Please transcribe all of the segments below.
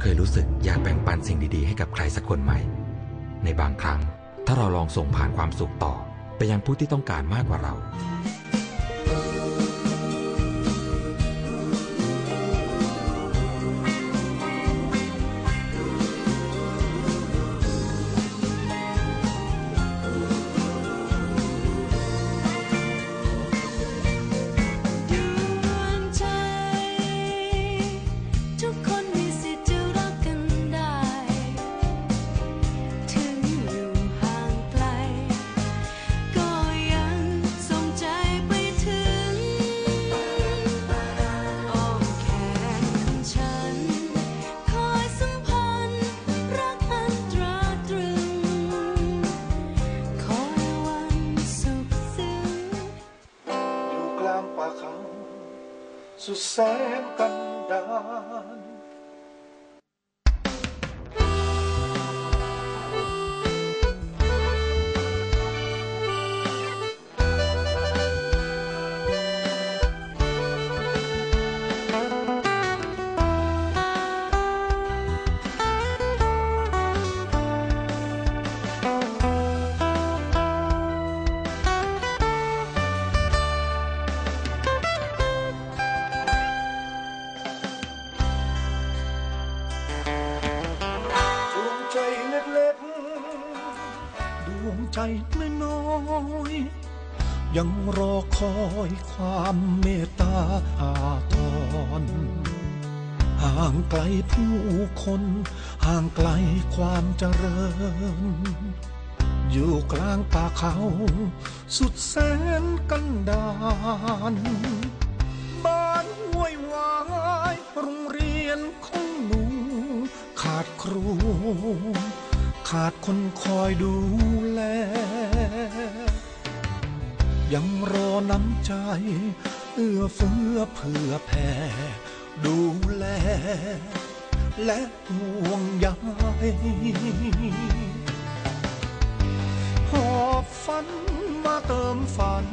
เคยรู้สึกอยากแบ่งปันสิ่งดีๆ ให้กับใครสักคนไหม ในบางครั้ง ถ้าเราลองส่งผ่านความสุขต่อ ไปยังผู้ที่ต้องการมากกว่าเรา สุดแส ยังรอคอยความเมตตาอาทรห่างไกลผู้คน ห่างไกลความเจริญ อยู่กลางป่าเขา สุดแสนกันดารบ้านห้วยวายโรงเรียนของหนู ขาดครู ขาดคนคอยดูแล ยังรอน้ำใจเอื้อเฟื้อเผื่อแผ่ดูแล และห่วงใยหอบฝันมาเติมฝัน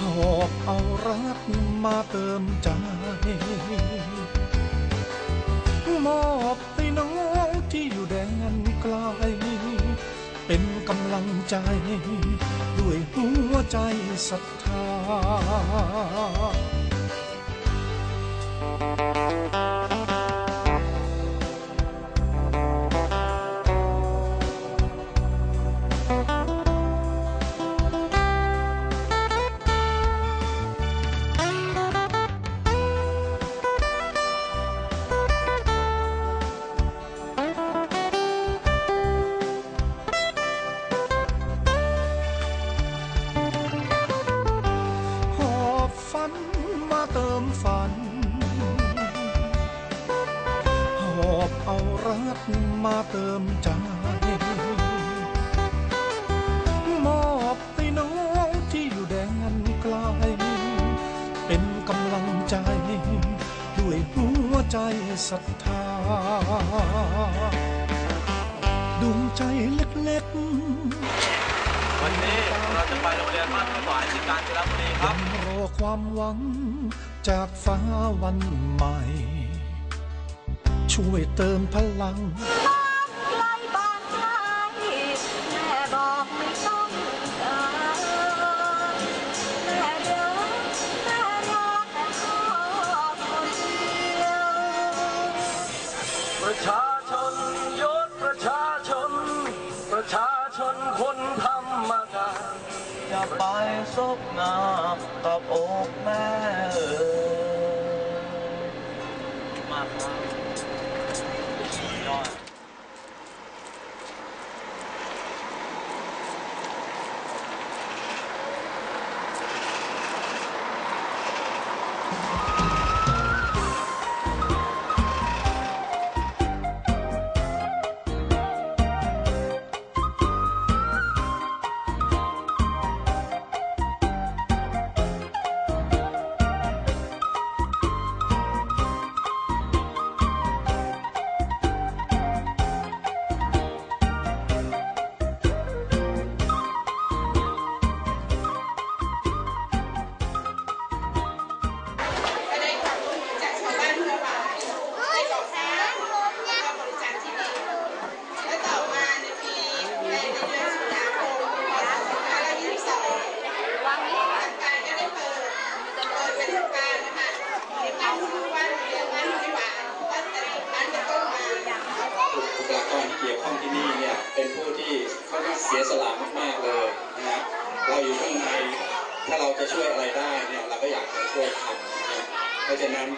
หอบเอารักมาเติมใจ มอบให้น้องที่อยู่แดนไกล กำลังใจ ด้วยหัวใจศรัทธา กำลังใจ ด้วยหัวใจศรัทธาดวงใจเล็กๆ วันนี้เราจะไปโรงเรียนบ้านห้วายที่กาญจนบุรีครับรอความหวังจากฟ้าวันใหม่ ช่วยเติมพลัง ประชาชนคนธรรมดาจะไปซบหน้ากับอกแม่เอ๋ยมาครับยอด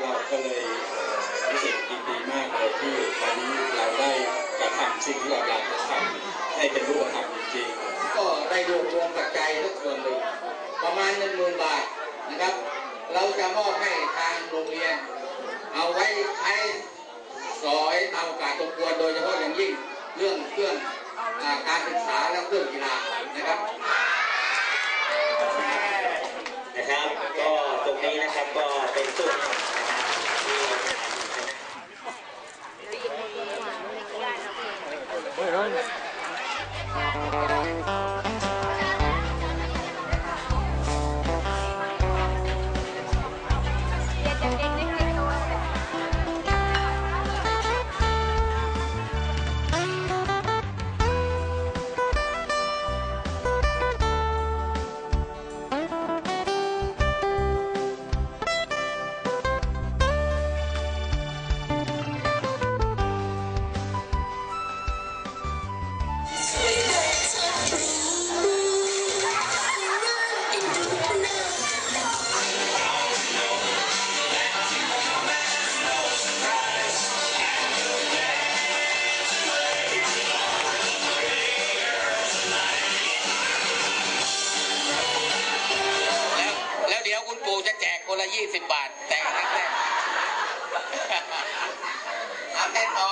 เราก็เลยรู้สึกยินดีมากเลยที่วันนี้เราได้กระทำสิ่งที่เราอยากจะทำให้เป็นรูปธรรมจริงๆก็ได้รวบรวมปัจจัยทุกส่วนหนึ่งประมาณหนึ่งหมื่นบาทนะครับ เราจะมอบให้ทางโรงเรียน เอาไว้ใช้สอยตามโอกาสสมควรโดยเฉพาะอย่างยิ่งเรื่องเครื่องการศึกษาและเครื่องกีฬานะครับนะครับ ก็ตรงนี้นะครับก็เป็นจุดนะค ยี่สิบบาท แต่แรกเอาเต้นต่อ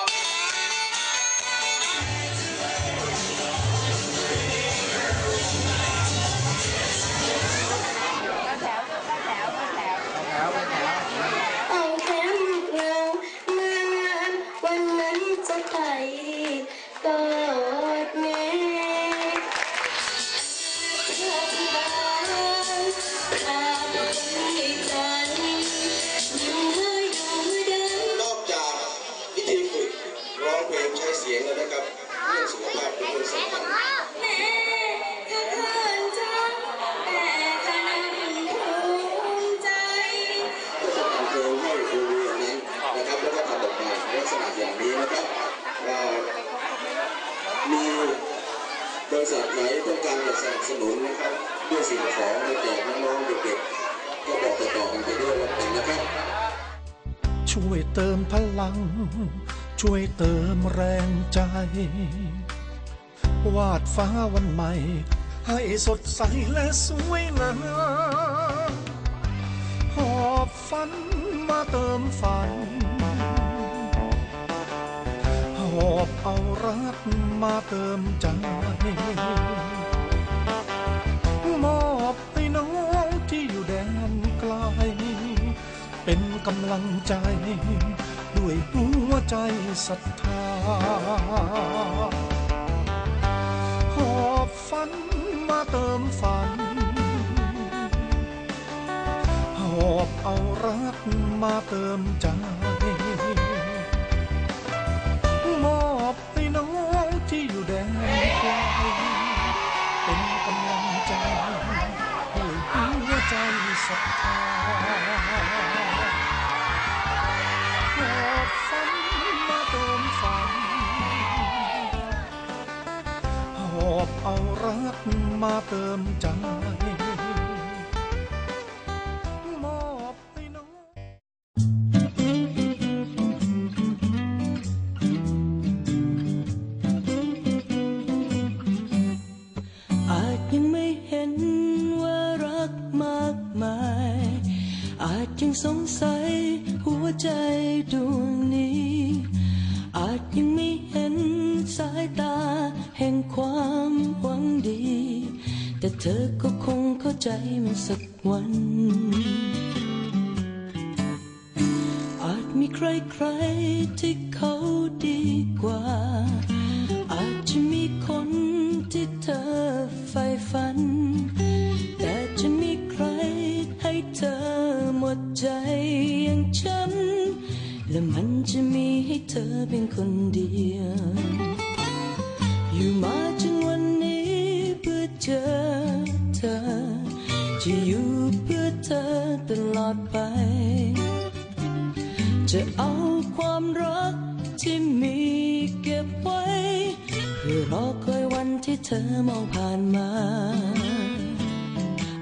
ของมาแจกน้องๆเด็กๆก็บอกต่อๆกันไปด้วยแล้วกันนะครับช่วยเติมพลัง ช่วยเติมแรงใจ วาดฟ้าวันใหม่ ให้สดใสและสวยงามหอบฝันมาเติมฝัน หอบเอารักมาเติมใจ กำลังใจ ด้วยหัวใจศรัทธาหอบฝันมาเติมฝัน หอบเอารักมาเติมใจ มอบให้น้องที่อยู่แดนไกลเป็นกำลังใจให้หัวใจศรัทธา เติมใจมอบให้น้องอาจยังไม่เห็นว่ารักมากมาย อาจยังสงสัยหัวใจดวง ธอก็คงเข้าใจมันสักวัน อาจมีใครใครๆที่เขาดีกว่า อาจจะมีคนที่เธอใฝ่ฝัน แต่จะมีใครให้เธอหมดใจอย่างฉัน และมันจะมีให้เธอเพียงคนเดียว อยู่มาจน เจอเธอ จะอยู่เพื่อเธอตลอดไป จะเอาความรักที่มีเก็บไว้ เพื่อรอคอยวันที่เธอมองผ่านมา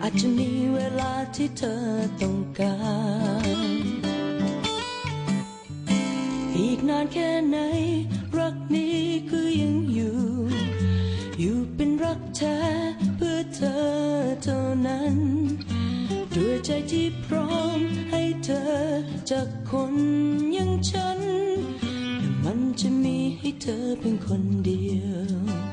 อาจจะมีเวลาที่เธอต้องการ อีกนานแค่ไหน เท่านั้น ด้วยใจที่พร้อมให้เธอจากคนอย่างฉันแต่มันจะมีให้เธอเพียงคนเดียว